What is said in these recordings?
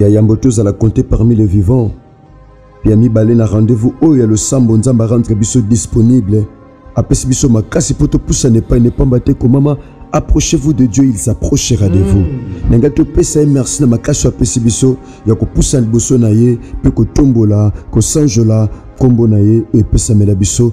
ya yambo tozala compte parmi les vivants mpe ya mibale na rendez-vous oyo ya losambo nzambe arendre biso disponible apesi biso makasi mpo topusana epai na epamba te komama approchez-vous de dieu il s'approchera de vous mm. na ngai topesa ye merci na makasi oyo apesi biso ya kopusa liboso na ye mpe kotombola kosanjola nkombo na ye oyo epesamela biso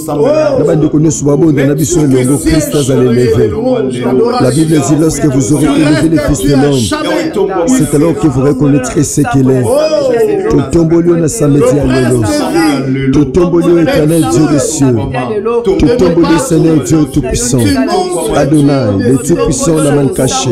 na bandeko nyonso babonda na biso elongo krist azali eleve la bible dit lorsque vous aurez élevé le fils de l'homme c'est alors que vous reconnaîtrez ce qu'il est totomboli yo na samedi ya lelo totomboli yo éternel dieu des cieux totomboli seigneur dieu tout puissant adonai le tout puissant la main cachée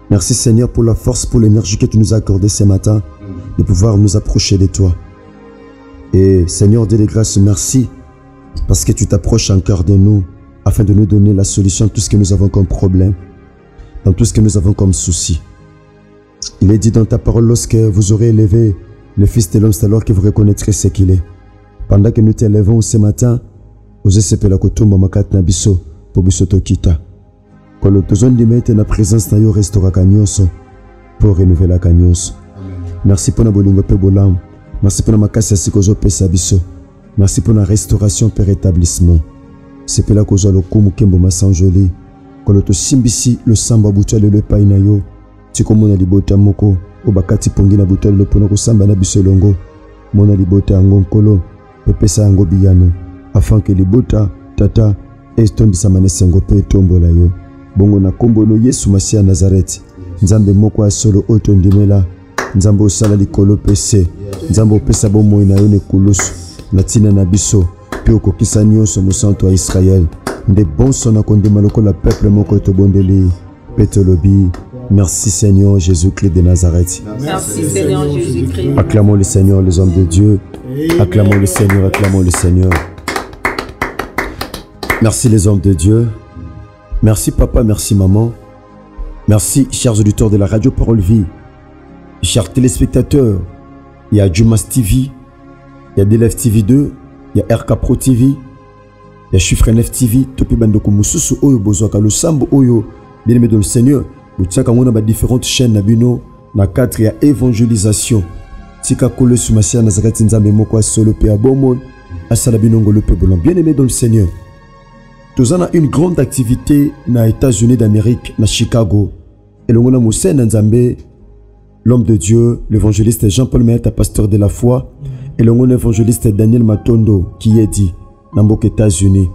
Merci Seigneur pour la force, pour l'énergie que tu nous as accordée ce matin de pouvoir nous approcher de toi. Et Seigneur, Dieu de grâce, merci parce que tu t'approches encore de nous afin de nous donner la solution à tout ce que nous avons comme problème, dans tout ce que nous avons comme souci. Il est dit dans ta parole, lorsque vous aurez élevé le Fils de l'homme, c'est alors que vous reconnaîtrez ce qu'il est. Pendant que nous t'élevons ce matin, ozosepela kotumba makati na biso kita. Quand tokita nkolo tozondima ete na presence na yo restoraka nyonso mpo orenouvelaka nyonso merci mpo na bolingo mpe bolamu merci mpo na makasi ya sika ozopesa biso merci mpo na restauration mpe rétablissement sepela kozwa lokumu nkembo masanjoli nkolo tosimbisi losambo ya butu ya lelo epai na yo tikomona libota moko oyo bakati mpongi na butu ya lelo mpo na kosamba na biso elongo mona libota yango nkolo epesa yango biyano afin que libota tata etondisama n'esengo mpe etombola yo bongo na nkombo no yesu masiya nazareti nzambe moko ya solo oyo tondimela nzambe osala likolo mpe se nzambe opesa bomoi na yo na ekulusu na ntina na biso mpe okokisa nyonso mosantu ya israele nde bonso na kondima lokola peple moko tobondeli mpe tolobi Merci Seigneur Jésus-Christ de Nazareth. Merci Seigneur Jésus-Christ. Acclamons le Seigneur, les hommes de Dieu. Acclamons le Seigneur, acclamons le Seigneur. Merci les hommes de Dieu. Merci papa, merci maman. Merci chers auditeurs de la radio Parole Vie. Chers téléspectateurs, il y a Jumas TV, il y a DLF TV 2, a RK Pro TV ya chiffre 9 tv to mpe bandeko mosusu oyo bozwaka losambo oyo bien aimé dans le seigneur botiaka yango na badifférentes chaîne na bino na cadre ya évangélisation tika kolo yesu masiya nazalaka ti nzambe moko ya solo mpe ya bomoi asala bino ngolu mpe bolon bien aimé dans le seigneur toza na une grande activité na états-unis d'amérique na chicago elongo na mosali na nzambe l'homme de dieu l'évangéliste jean paul mayata pasteur de la foi elongo na évangéliste daniel matondo kiyedi na mboka états-unis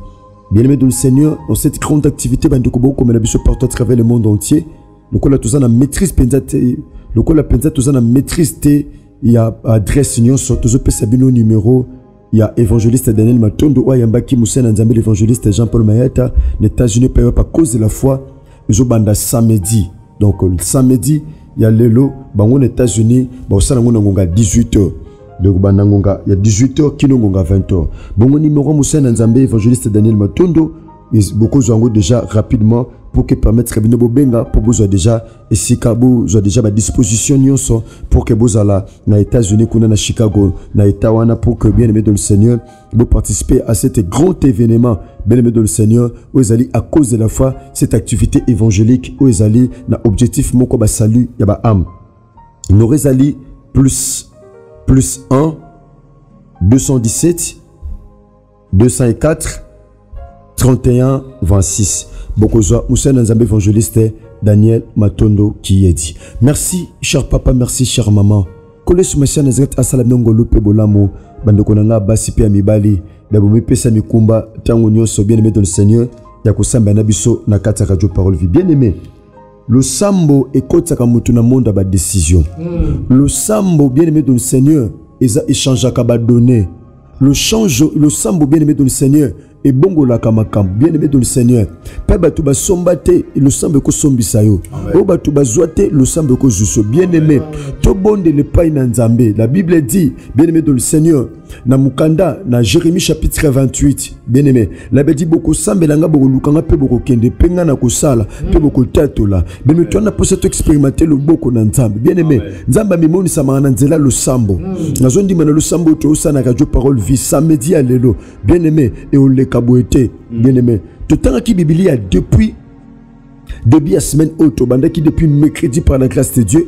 bien-aimé dans le seigneur dans cette grande activité bandeko bokomela biso partout à travers le monde entier lokola toza na maîtrise mpenza te lokola mpenza toza na maîtrise te ya adresse nyonso tozopesa bino numero ya évangéliste Daniel Matondo oyo ayambaki mosali na Nzambe l'évangéliste Jean-Paul Mayata na États-Unis mpe oyo cause la foi ezobanda samedi donc samedi ya lelo bango na États-Unis bakosala yango na ngonga 18h donc banda ngonga ya 18h kino ngonga 20h bongo nimero mosali na Nzambe évangéliste Daniel Matondo mais bokozwa yango déjà rapidement pour que permettre bino bobenga mpo bozwa déjà esika bozwa déjà badisposition nyonso pour que bozala na états-unis kuna na chicago na état wana pour que bien aimé de le seigneur boparticiper à cet grand événement bien aimé de le seigneur oyo ezali à cause de la foi cette activité évangélique oyo ezali na objectif moko basalut ya baame nora ezali plus plus 1 217 204 31 26 bokozwa musana nzambe évangéliste daniel matondo kiyedi merci cher papa merci cher maman kolesu masiana ezalaki asala bino ngolu mpe bolamu bandeko na ngai basi mpe ya mibali na bomipesa mikumba ntango nyonso bien aimé dans le seigneur ya kosambela na biso na kati ya radio parole vie bien aimé losambo ekotisaka moto na monde ya badécision mm. losambo bien aimé dans le seigneur eza echangeaka badonnées Le chant, le sambo bien-aimé dans le Seigneur ebongolaka makambo bien aimé dans le seigneur mpe bato basomba te losambo ekosombisa yo oyo bato bazwa te losambo ekozwisa bien aimé tobondela epai na nzambe la bible dit bien aimé dans le seigneur na mokanda na jérémie chapitre 28 bien aimé nabeti bokosambela nga bokoluka nga mpe bokokende mpe nga na kosala mpe hmm. bokotatola bino to na mposa toexperimente loboko na nzambe bien aimé nzambe amimonisamaka na nzela losambo hmm. nazondima na losambo oyo toyosanaka jo parole vie samedi ya lelo bien aimé eoleka boye te hmm. bien aimé totangaki bibilia depuis debut ya semaine oyo tobandaki depuis mercredi par la grâce de dieu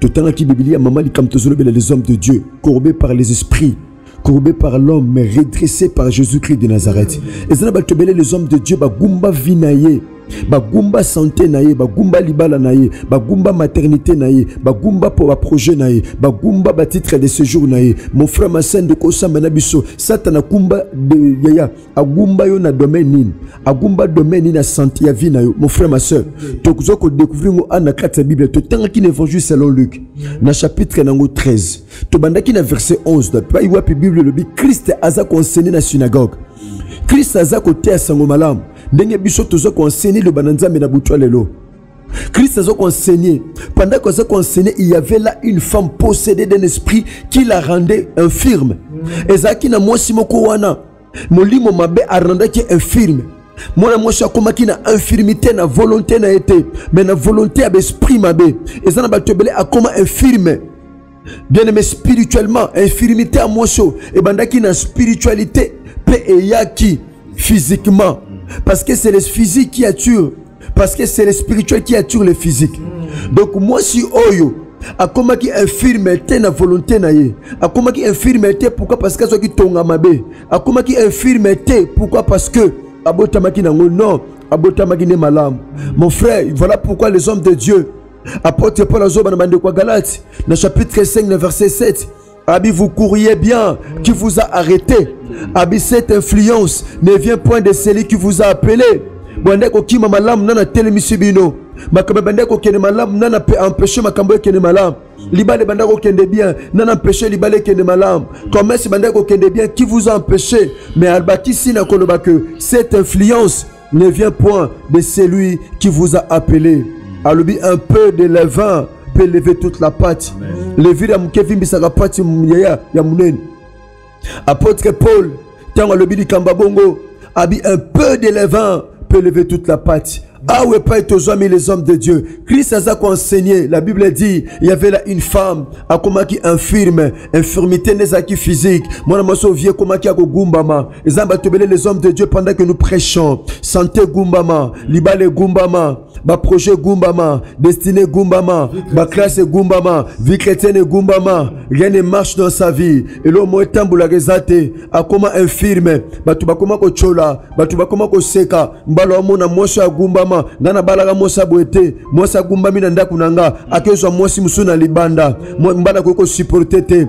totangaki bibilia mama likambo tozolobela les hommes de dieu courbé par les esprits courbé par l'homme mais redressé par jésus-christ de nazareth eza na bato ebele les hommes de dieu bagumba vie na ye bagumba sante na ye bagumba libala na ye bagumba maternité na ye bagumba mpo baprojet na ye bagumba batitre de séjour na ye mon frère masende kosamba na biso satana kumba de yaya agumba yo na domaine nini agumba domaine nini ya sante ya vie na yo mon frère ma soeur tokoza kodecouvrir yango ana kati ya bible totangaki na évangile selon luc na chapitre na yango 13 tobandaki na verset 11 na pai wapi bible elobi krist aza koenseigne na synagogue krist aza koteya sango malamu ndenge biso toza koenseigne loba na nzambe na butu ya lelo Christ aza enseigné. Pendant qu'on a enseigné, il y avait là une femme possédée d'un esprit qui la rendait infirme. Et ça qui n'a moi si moko wana molimo mabe arandaki infirme mwana mwasi akomaki na infirmité na volonté na ye te mais na volonté ya baesprit mabe eza na bato ebele akoma infirme bien aimé spirituellement infirmité ya mwasi oyo ebandaki na spiritualité mpe eyaki physiquement parce que c'est le physique qui a tue parce que c'est le spirituel qui attire le physique mm. donc mwasi oyo akomaki infirme te na volonté na ye akomaki infirme te pourquoi parce que azwaki tonga mabe akomaki infirme te pourquoi parce que abotamaki nango non abotamaki nde malamu mon frère voilà pourquoi les hommes de dieu apôtre paul azoba na bandeko ya galate na chapitre 5 na verset 7 Abi, vous courriez bien, qui vous a arrêté. Abi, cette influence ne vient point de celui qui vous a appelé. Bande kokima malamu nana telemisi bino. Makambo bande kokende malamu nana pe empêcher makambo ekende malamu. Libale bande kokende bien nana empêcher libale ekende malamu. Commerce bande kokende bien qui vous a empêché. Mais albakisi na koloba que cette influence ne vient point de celui qui vous a appelé alobi un peu de levain peut lever toute la pâte levire ya moke evimbisaka pati ya, ya monene apôtre paul ntango alobi likambo ya bongo abi un peu de levain peut lever toute la pâte awa epai tozwami les hommes de dieu krist aza koenseigne la bible dit yavela une femme akomaki infirme infirmité nde ezalaki physique mwana mwasi ovie ekomaki ya kogumbama eza bato ebele les hommes de dieu pendant que nous prêchons santé egumbama libala egumbama baprojet egumbama destiné egumbama baklasse egumbama vie chrétienne egumbama rien ne marche dans sa vie eloko moko etambolaka eza te akoma infirme bato bakoma kotyola bato bakoma koseka mbala wamona mwasi oyo agumbama ngai nabalaka mwasi ya boye te mwasi agumbami na ndako na ngai akezwa mwasi mosusu na libanda mbala akoki kosupporte te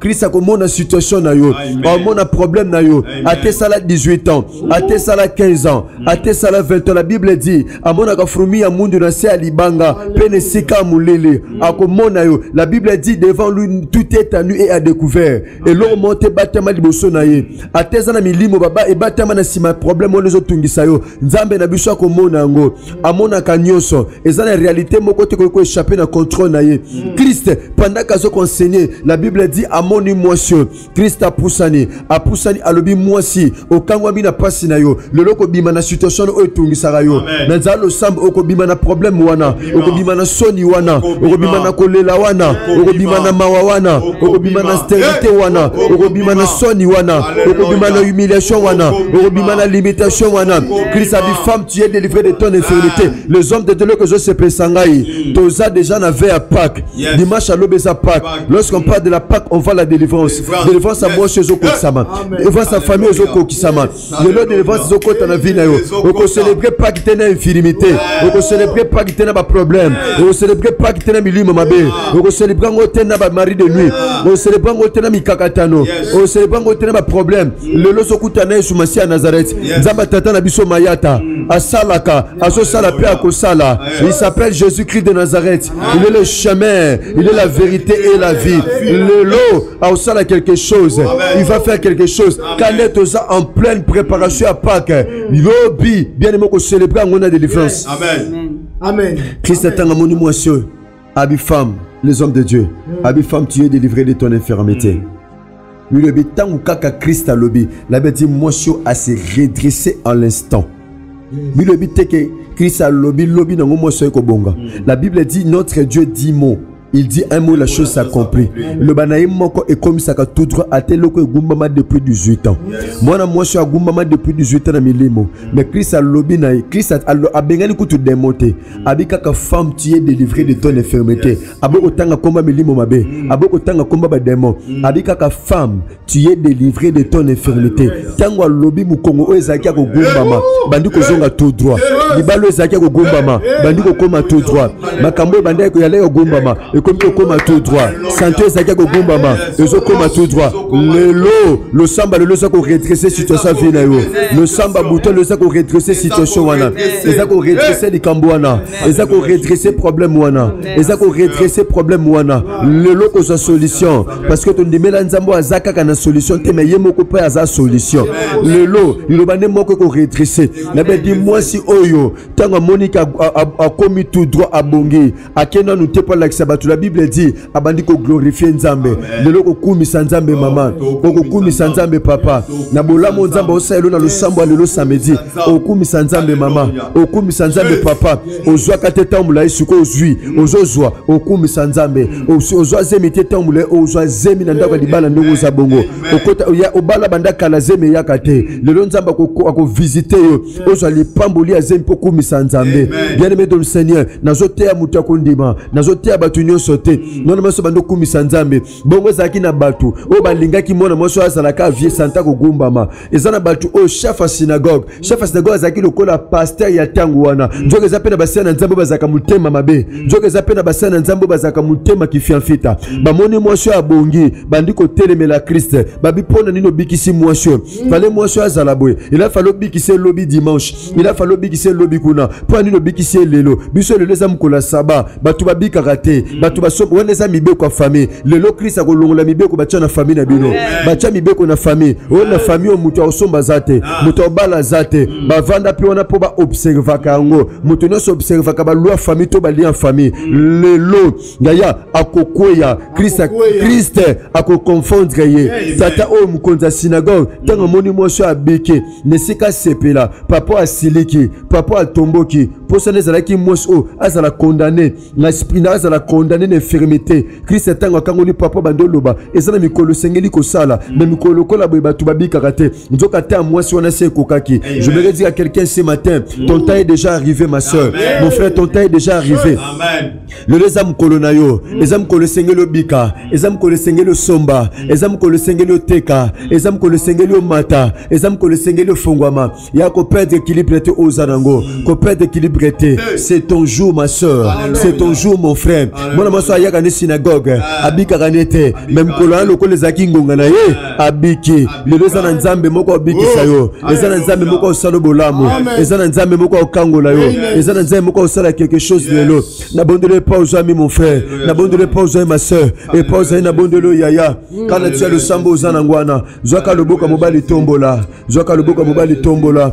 kriste akomona situation na yo akomona problème na yo ata esala 18 ans ata esala 15 ans mm. ata esala 20 ans la bible dit amonaka frumi ya mundu na se ya libanga mpe na esika ya molili mm. akomona yo la bible dit devant lui tout est à nu et à découvert eloko moko te ebatama liboso na ye ata eza na milimo ebatama na nsima ya problème wana ezotungisa yo nzambe na biso akomona yango amonaka nyonso eza na réalité moko te koki koéchappe na contrôle na ye mm. krist pendaka azoki enseigner la bible dit amoni mwasi oyo krist apusani apusani alobi mwasi okangwami na mpasi na yo lelo okobima na situation oyo etungisaka yo na nzala losambo okobima na problème wana okobima na soni wana okobima na kolela wana okobima na mawa wana okobima na sterité eh, wana okobima na soni wana okobima na humiliation wana okobima na limitation wana krist abi femme tu es délivré de ton infirmité ah. les hommes de Dieu que je sepesa ngai hmm. toza déjà na veille à Pâques dimanche à l'obésa Pâques lorsqu'on parle de la Pâques on voit la délivrance délivrance à moi chez Okokisama et voit sa famille aux Okokisama le lot délivrance Zokota na vie na yo oko célébrer Pâques tena infirmité oko célébrer Pâques tena ba problème oko célébrer Pâques tena milimo mabe oko célébrer ngo tena ba mari de nuit oko célébrer ngo tena mikakatano oko célébrer ngo tena ba problème lelo sokuta na yesu masiya ya nazareti nzambe tata na biso mayata mm. asalaka azosala mpe akosala il s'appelle jésus christ de nazareth il est le chemin il est la vérité et la vie lelo akosala quelque chose il va faire quelque chose quand nde toza en pleine préparation ya pake mm. lobi bien aime okocelebre yango na délivrance christ atanga moni mwasi oyo Abi femme, les hommes de Dieu. Mm. Abi femme, tu es délivré de ton infirmité. Mm. bilobi ntango kaka kriste alobi labi ati mwasi oyo ase redresse en l'instant bilobi te ke kriste alobi lobi nango mwasi oyo ekobonga mm. la bible dit notre dieu dit mot il dit un mot la chose s'accomplit loba na ye moko ekomisaka tout droit ata eloko egumbama depuis 18 ans mwana mwasi oyo agumbama depuis 18 ans na milimo mais kriste alobi na ye kriste abengani kutu demo te abi kaka femme tu es délivré de ton infirmité abo kotanga komba milimo mabe mm. abo kotanga komba bademon mm. abi kaka femme tu es délivré de ton infirmité ntango alobi mokongo oyo ezalaki ya kogumbama bandi kozonga tout droit libala oyo ezalaki ya kogumbama bandi kokóma tout droit makambo oyo bandaki koyala ya kogumbama ekomi kokóma tout droit sante oyo ezalaki ya kogumbama ezokoma tout droit lelo losamba lelo eza koredresse situation vie na yo losamba buto lelo eza koredresse situation wana eza koredresse likambo wana eza koredresse problème wana eza koredresse problème wana lelo kozwa solution parce que tondimela nzambe aza kaka na solution te me ye moko mpe aza solution lelo liloba nde moko ekoredresse nabedi mwasi oyo ntango amoniki akomi tout droit abongi ake nanu te mpo alakisa bato la bible edi abandi koglorifie nzambe lelo kokumisa nzambe oh, mama okokumisa nzambe papa na bolamu nzambe osalelo na losambo ya lelo samedi okumisa nzambe mama okumisa nzambe papa ozwaka te ntango molai sikoyo ozwi ozozwa okumisa nzambe ozwa zemi te ntango molai ozwa zemi na ndako ya libala ndenge oza bongo obala banda kala zemi eyaka te lelo nzambe akovisite yo ozwa lipamboli ya zemi mpo okumisa nzambe bien aimé dom seigneur nazoteya moto ya kondima nazoteya bato nyonso te mm. mwana mwasi obandi okumisa nzambe bongo ezalaki na bato oyo balingaki mwana mwasi oyo azalaka vie santa kogumbama eza na bato oyo chef ya synagogue mm. chef ya synagogue azalaki lokola paster ya ntango wana mm. nzoka eza mpe na basena na nzambe bazalaka motema mabe nzoka eza mpe na basena na nzambe bazalaka motema kifiamfita bamoni mwasi oyo abongi bandi kotelemela kriste babi mpo na nini obikisi mwasi oyo mm. fale mwasi oyo azala boye ela fale obikisa elobi dimanche mm. ela fale obikisa elobi kuna mpo ya nini obikisi ye lelo biso lelo eza mokolo ya saba bato babikaka te mm. bato basomo wana eza mibeko ya famille lelo krist akolongola mibeko batya na famille na bino batya mibeko na famille oyo na famille oyo moto akosomba aza te ah. moto akobala aza te bavanda mpe wana mpo baobservaka yango moto nyonso observaka balwa famille to balia famille lelo yaya akokweya kriste akokonfondre ye tata oyo mokonzi ya sinagoge ntango amoni mwasi oyo abiki na esika asepela papa asiliki papa atomboki mposana ezalaki mwasi oyo azala kondane azala kondane na infirmité kriste ntango akangoli papa bandi oloba eza na mikolo esengeli kosala mm. na mikolo lokola boye bato babikaka te nzoka ata ya mwasi wana se ekokaki je me redire à quelqu'un ce matin ton temps est déjà arrivé ma soeur mon frère ton temps est déjà arrivé lelo eza mokolo na yo mm. eza mokolo esengeli obika eza mokolo esengeli osomba mm. eza mokolo esengeli oteka eza mokolo esengeli omata eza mokolo esengeli ofongwama ya koperdre équilibre te oza nango mm. koperdre équilibre te c'est ton jour ma soeur c'est ton jour mon frère mwana mwasi ayaka nde synagogue abikaka nde te me mokolo wana lokola ezalaki ngonga na ye abiki lelo eza na nzambe moko abikisa yo oh, eza na nzambe moko osala bolamu eza na nzambe moko okangola yo eza na nzambe moko osala quelque chose lelo nabondeli epa ozwami mon frère nabondeli epa ozwami ma sœur epa ozali nabondeli oyo yaya kaka na tia losambo oza nango wana zwaka loboko ya mobali tombola zwaka loboko ya mobali tombola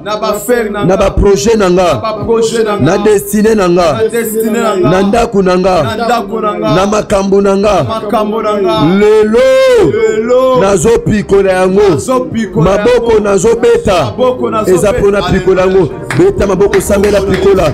na baprojet na nga na destine na nga na ndako na nga na makambo na nga lelo nazopikola yango maboko nazobeta eza mpona pikola yango beta maboko sambela pikola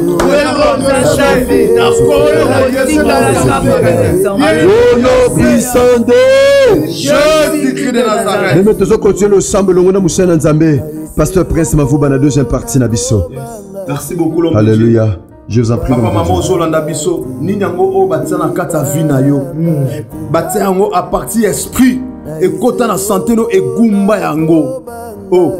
meme tozo continue losambo elongo na mosali na nzambe pasteur prince mavuba na deuxième partie na biso alleluya je vous en prie papa mama ozolanda biso nini yango oyo batia na kati ya vie na yo hmm. batia yango a partir ya esprit ekota na sante no egumba yango o oh.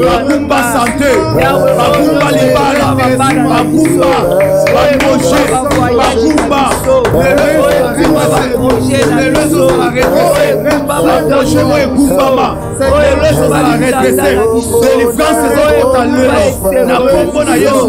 bakumba sante bakumba libala bakumba baproje bakumba lelo ezozala retrese baproje mo ekumbama lelo ezozala retrese delivrance ezokota lelo na kombo na yesu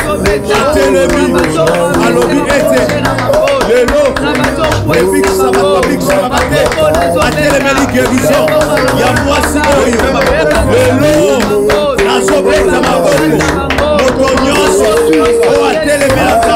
atelemi alobi ete lelo ebikisa bato abikisa na bate atelemeli guérison ya mwasi oyo lelo nazobeta maboko moto nyonso oyo atelemelaka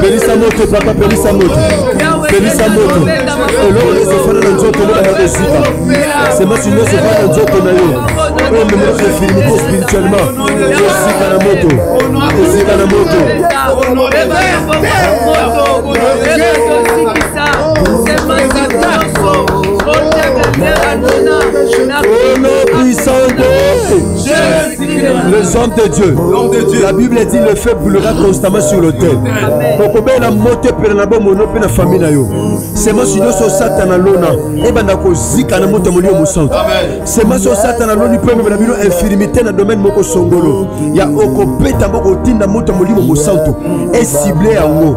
pelisa moto papa pelisa moto pelisa moto eloko nyonso efanda na nzoto nde baya kozuka semasi nyonso efanda na nzoto na yo oyo memoka infirmité spirituellement ozika na moto ozika na moto Sata, Sema Sata, Le sang de Dieu. La Bible dit le feu brûlera constamment sur l'autel. okobela moto epela na bomono mpe na fami na yo semasi nyonso satana lona ebanda kozika na moto ya molimo mosantu semasi oyo satana aloni mpo ememela bino infirmité na domaine moko songolo ya okobeta mpo kotinda moto ya molimo mosantu esible yango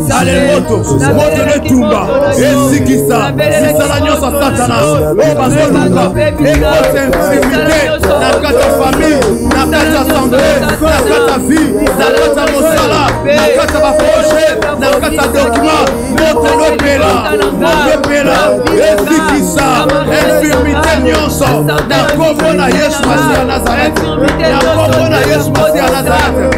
sale moto moto netumba esikisa misala nyonso ya satana oyo bazoluka ekoti infimite na kati ya famille na kati ya sante na kati ya vie na kati ya mosala na kati ya baprojet na kati ya document moto nopela nopela esikisa infimite nyonso na nkombo na yesu masiya nazarete na nkombo na yesu masiya nazarete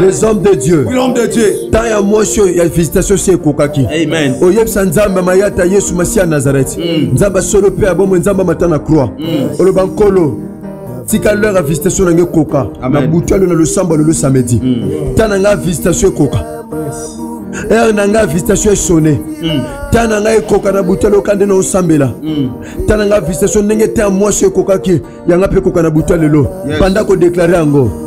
les hommes de dieu ntango ya mwasi oyo ya visitation si ekokaki oyebisa nzambe mayata yesu masiya nazareti mm. nzambe asolo mpe ya bomoi nzambe amata na croix mm. oloba nkolo tika lelo yaka visitation na ngai ekoka na butu alelo na losambo alelo samedi mm. ta na ngai visitation ekoka heure na ngai visitation esone mm. ta na ngai ekoka na butu aloka nde na osambela mm. ta na ngai visitation ndenge te ya mwasi ekokaki yanga mpe ekoka na butu ya lelo banda kodeklare yango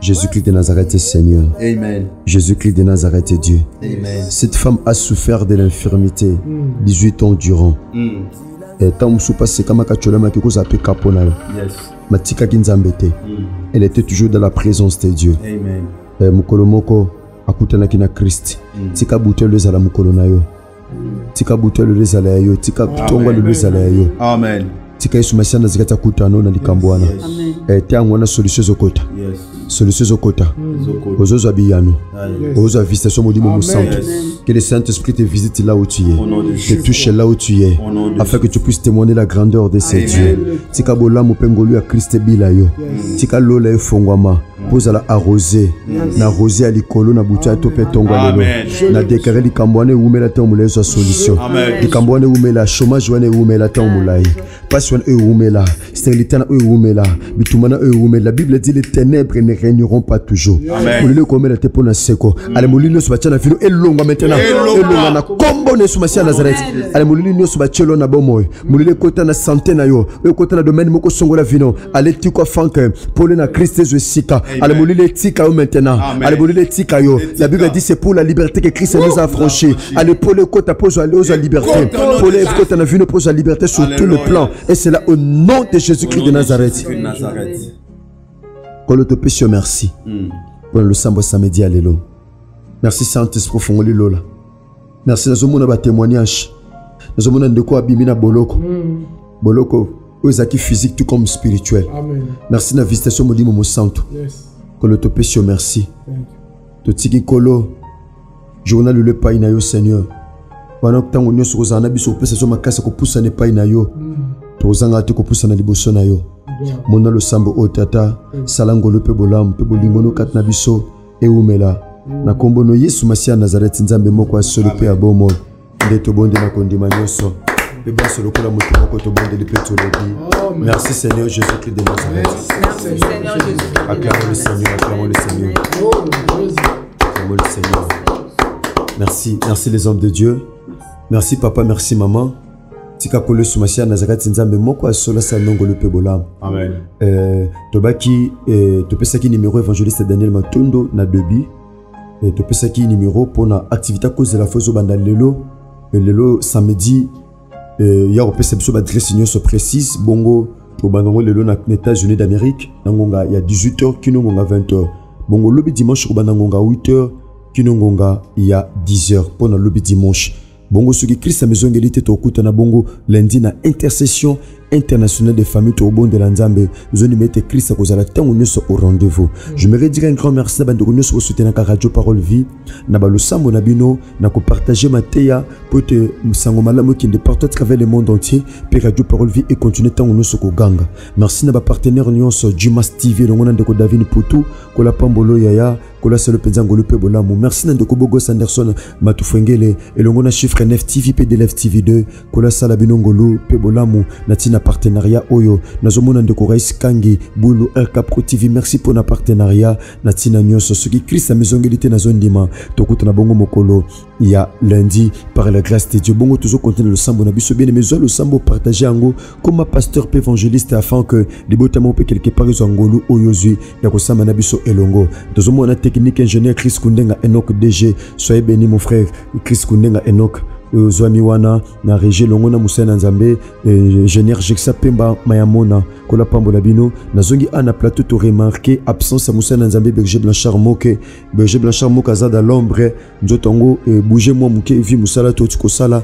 Jésus-Christ de Nazareth est Seigneur. Amen. Jésus-Christ de Nazareth est Dieu. Amen. Cette femme a souffert de l'infirmité 18 mm. ans durant. Mm. Et tant mosusu mpe asekamaka tyolamaki kozala mpe kapo na yo matikaki nzambe te mm. elle était toujours dans la présence de dieu eh, mokolo moko akutanaki na krist tika butelo ezala mokolo na yo tika butu ya lelo ezala ya yo tika ntongo ya lelo ezala ya yo amen tika yesu masiya na zikati akutano na likambo wana eh, te yango wana solution ezokota solution ezokota ozozwa biyano ozozwa visitation molimo mosantu que le Saint-Esprit te visite là où tu es, te touche là où tu es, afin que tu puisses témoigner la grandeur de ces dieux. Tika bolamu pengolu ya Christ bila yo. Tika lola efongwama. kozala arrose na rose ya likolo na butu ya to mpe ntongo ya lelo na deklare likambo wana ewumela ntango molai ezwa solution likambo wana ewumela chômage wana ewumela ntango molai mpasi wana oyo ewumela sterlitana oyo ewumela bitumana oyo ewumela la bible dit les ténèbres ne régneront pas toujours molili ekoumela te mpo na seko mm. ale molili nyonso batya na vino elongwa maintenant elongwa na nkombo na yesu masiya ya nazareti ale molili nyonso batyelo na bomoi molili ekota na sante na yo oyo ekota na domaine moko songola vino aleti kwa frank pole na christ ezwa esika alemolili etika yo maintenant alemolili etika yo la bible dit c'est pour la liberté que christ nous a franchi ale pole ekota mpo ozwa ozwa liberté pole ekota na vino mpo ozwa liberté sur tout le plan et cela au nom de jésus christ de nazareth kolo topesi yo merci mpo hmm. na losambo samedi ya lelo merci saint esprit ofongoli lola merci nazomona batémoignage nazomona ndeko abimi na boloko mm. boloko oyo ezalaki physique tout comme spirituel Amen. merci na visitation molimo mosantu yes. nkolo topesi yo merci totiki nkolo journal lelo epai na yo seigneur wana ntango nyonso okozala na biso kopesa biso makasi ya kopusana epai na yo mm. tokozanga te kopusana liboso na yo mona losambo oyo tata sala ngolu mpe bolamu mpe bolingono kati na biso ewumela na nkombo no yesu masiya nazareti nzambe moko ya solo mpe ya bomoi nde tobondi na kondima nyonso mpe banso lokola moto moko tobondeli mpe tolobi oh, merci seigneur jésus christ de nazareth acclamons le seigneur acclamons le seigneur acclamons le seigneur merci merci les hommes de dieu merci papa merci maman tika kolo yesu masiya nazakati nzambe moko ya solo asala nongolo mpe bolamu eh, tobaki eh, topesaki numero évangéliste daniel matondo na debi eh, topesaki numero mpo na activité akozela fo ezobanda lelo lelo samedi ya kopesa biso baadresse nyonso précise bongo tobanda yango lelo na états-unis d'amérique na ngonga ya 18 heures kino ngonga 20 heures bongo lobi dimanche kobanda ngonga 8 heures kino ngonga ya 10 heures mpo na lobi dimanche bongo soki krista mizongeli te tokutana bongo lundi na intercession internationale des familles tokobondela nzambe ezondima ete krista akozala ntango nyonso au rendez-vous mm. je me dire un grand merci na bandeko nyonso bosutenaka radio parole vie na balosambo na bino na kopartage mateya mpo ete mosango malamu ekende partout à travers le monde entier mpe radio parole vie ekontinue ntango nyonso koganga merci na bapartenaire nyonso jumas tv elongo na ndeko davine putu kolapambolo yaya kola solo mpenza ngolu mpe bolamu merci na ndeko bogos anderson matufwengele elongo na chiffre 9 tv mpe delef tv 2 kola sala bino ngolu mpe bolamu na ntina partenariat oyo nazomona ndeko rais kangi bulu rcapro tv merci mpo na partenariat na ntina nyonso soki krist amizongeli te nazondima tokutana bongo mokolo ya lundi par la grâce de Dieu bongo tozo continuer losambo na biso bien aimé zwa losambo partager yango comme pasteur pe évangéliste afin que libota moko pe quelque part ezwa ngolu oyo ozwi ya kosamba na biso elongo tozo mona technique ingénieur Chris Kundenga Enoch DG soyez béni mon frère Chris Kundenga Enoch ozwami wana na regie elongo na mosali na nzambe ingénieur eh, jexa pemba mayamona kola pambola bino nazongi a na plateau toremarke absence ya mosali na nzambe berger blanchard moke berger blanchard moke aza da l'ombre nzoto yango eh, bouge mwa moke vi mosala toti kosala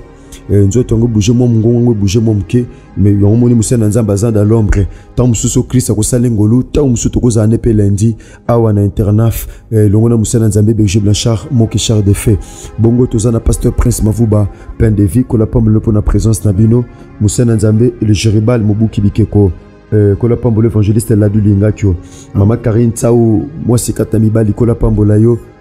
eh, nzoto yango bouge mwa mongongo yango ebouge mwa moke me yango moni mosali na nzambe aza da lombre ntango mosusu krist akosala ngolu ntango mosusu tokozala nde mpe lundi awa na internaf eh, elongo na mosali na nzambe berger blanchard moki char de fait bongo toza na pasteur prince mavuba pain de vie kolapambolo mpo na présence na bino mosali na nzambe le jeribal mobuki bikeko Euh, kola pambola évangéliste ladu lingakio mama karine tsau mwasi kata mibali kola pambola yo